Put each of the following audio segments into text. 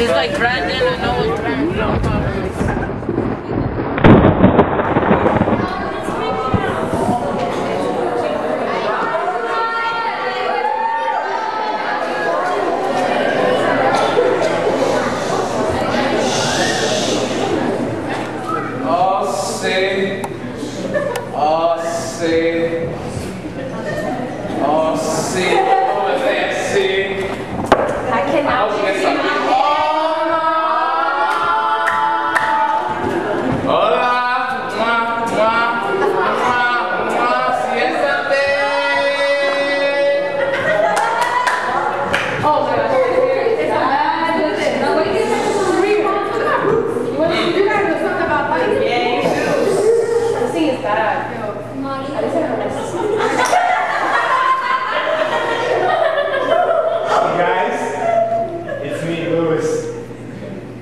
Is like Brandon, I know it's Brandon. Guys, it's me, Louis.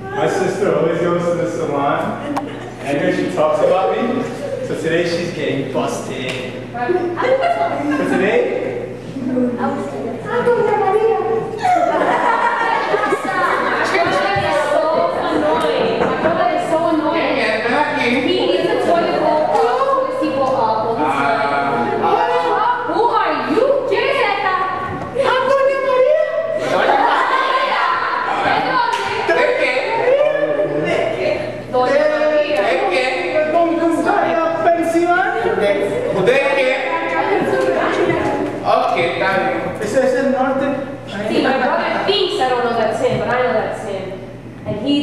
My sister always goes to the salon, and here she talks about me. So today she's getting busted. Today,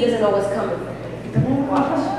doesn't know what's coming. Watch.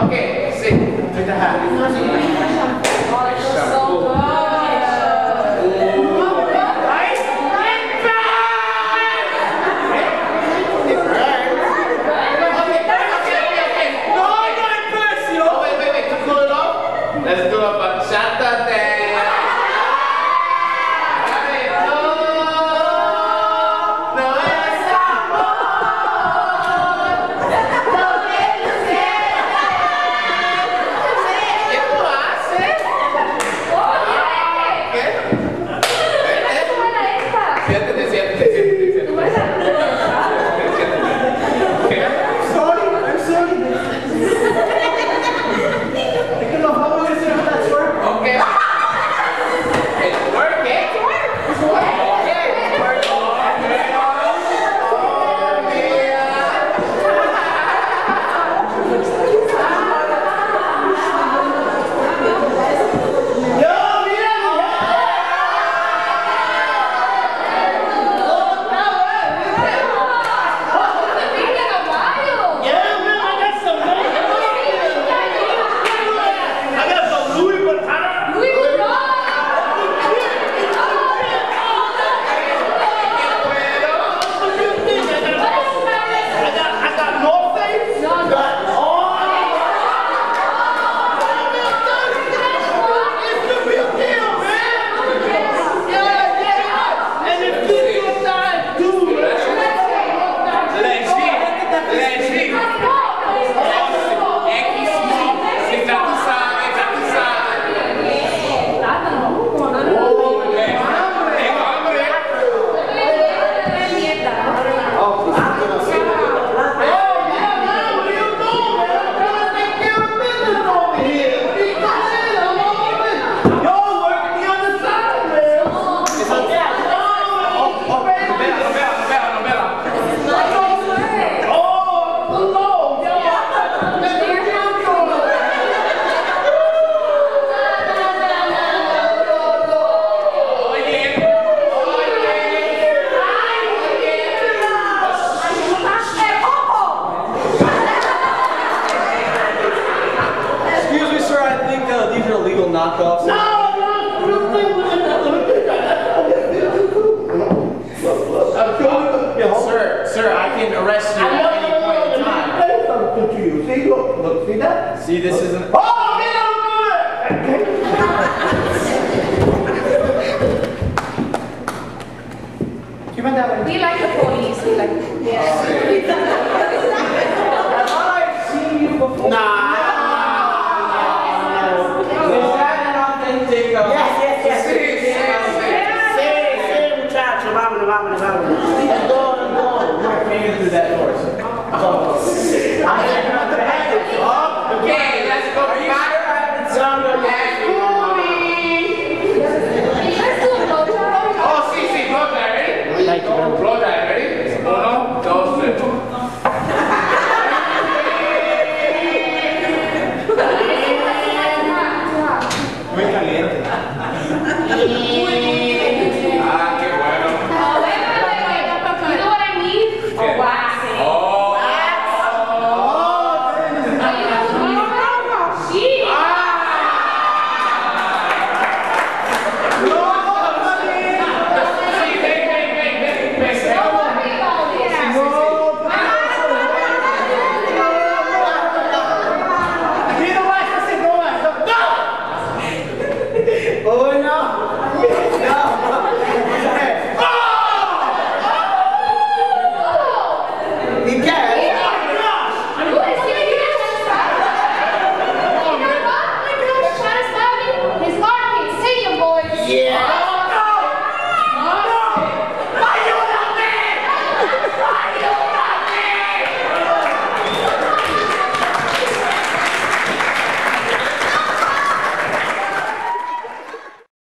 Ok. these are illegal knockoffs. No, no, no. I'm going. Yeah, sir, sir, I can arrest you. I know, at any point in. Say something to you. See, look, look, see that? See, this isn't. Oh, man, I'm. You meant that one. We like the police? We like. Yeah. Have I seen you before? Nah.